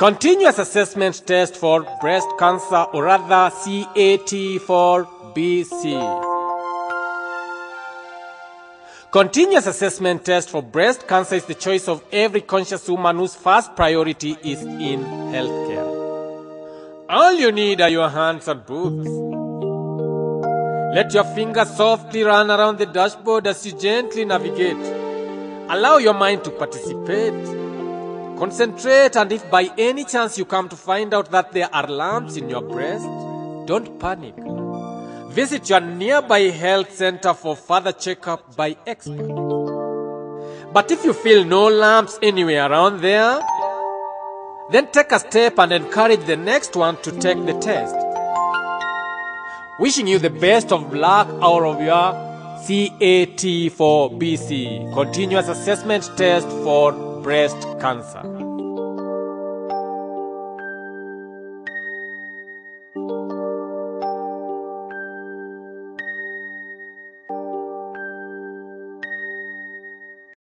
Continuous assessment test for breast cancer or rather CAT for BC. Continuous assessment test for breast cancer is the choice of every conscious woman whose first priority is in healthcare. All you need are your hands and boobs. Let your fingers softly run around the dashboard as you gently navigate. Allow your mind to participate. Concentrate, and if by any chance you come to find out that there are lumps in your breast, don't panic. Visit your nearby health center for further checkup by expert. But if you feel no lumps anywhere around there, then take a step and encourage the next one to take the test. Wishing you the best of luck out of your CAT for BC, continuous assessment test for breast cancer.